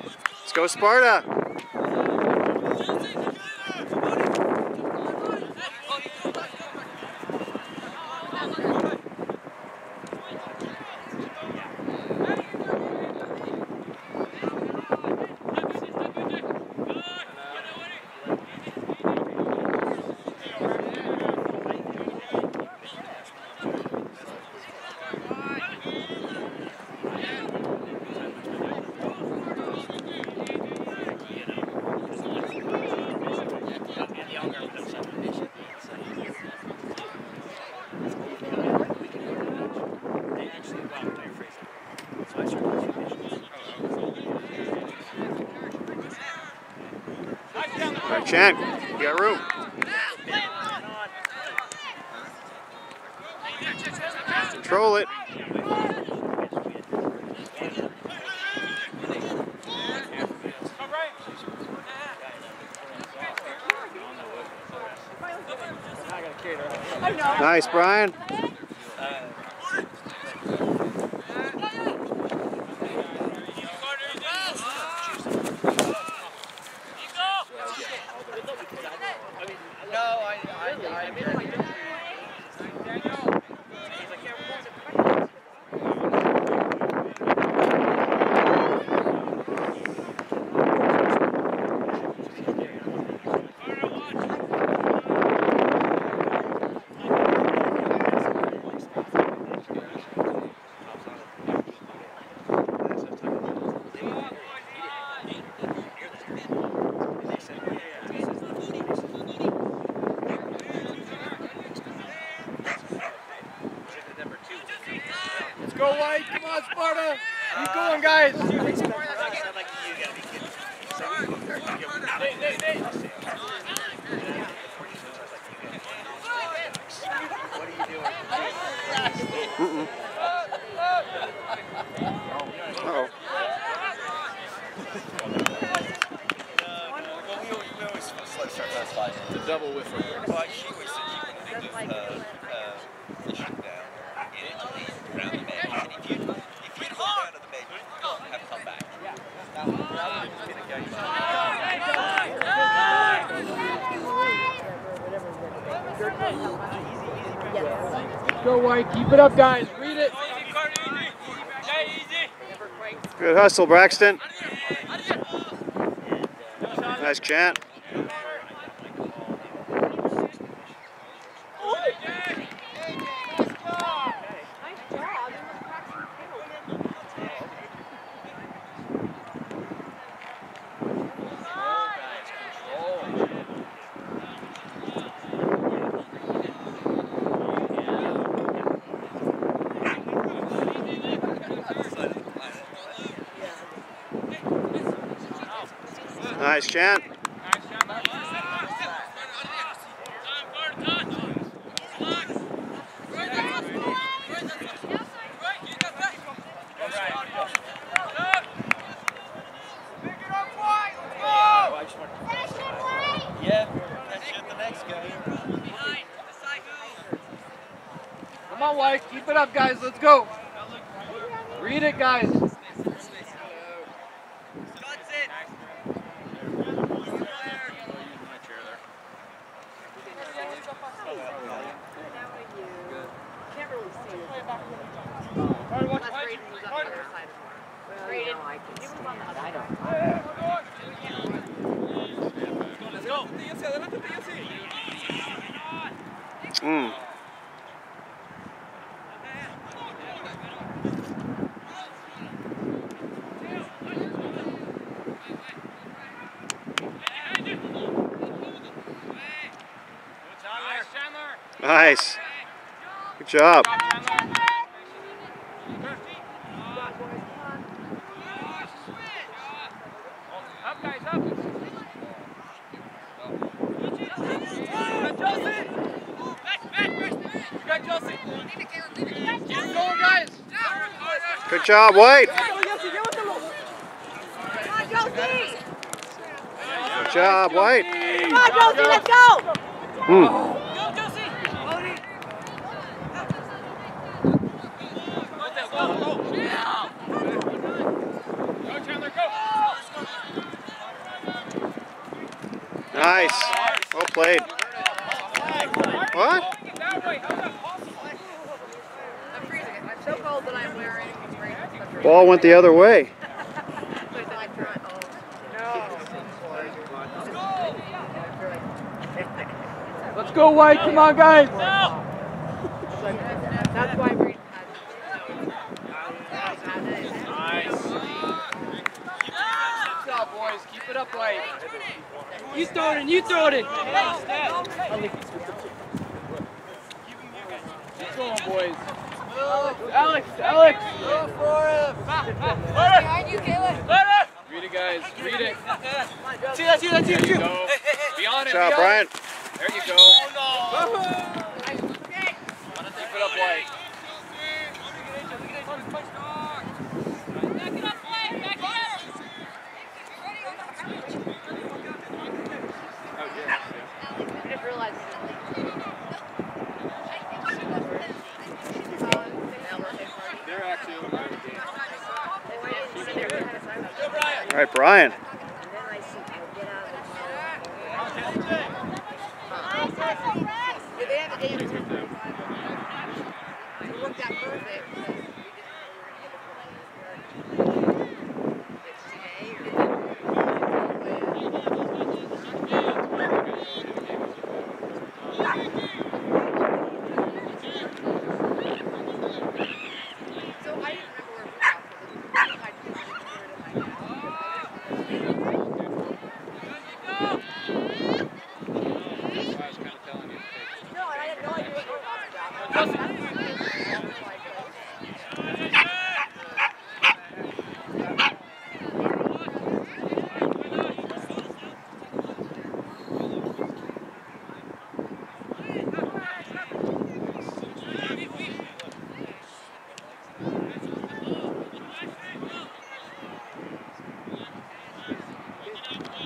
Let's go Sparta. Chan, you got room. Control it. Nice, Brian. No, I, I, I, Let's go, White. Come on, Sparta. Keep going, guys. Uh-oh. The double whiffle. Well, she always said she wanted to give uh, uh, the shoot down and it to leave around the edge. And if you if you go down to the edge, you have come back. Let's go, White. Keep it up, guys. Read it. Good hustle, Braxton. Nice chant. Nice chant. Come on, White. Keep it up, guys. Let's go. Read it, guys. Can't really see it. Unless Braden was on the other side of the Well, you know, I can see it. I don't. Mm. Nice. Good job. Good job, White. Good job, White. Come on, Josie, let's go. Mm. Nice. Well played. What? I'm freezing. I'm so cold that I'm wearing rain. Ball went the other way. Let's go, White. Come on, guys. That's why Braden Nice. Good job, boys. Keep it up, White. You throw it in. You throw it in. Keep going, boys. Alex, Alex. Go for it. Behind you, Caleb. Read it, guys. Read it. See that, see that, see There you go. Be on it. Good job, be on Brian. it. There you go. Keep it up, White. I right, Brian.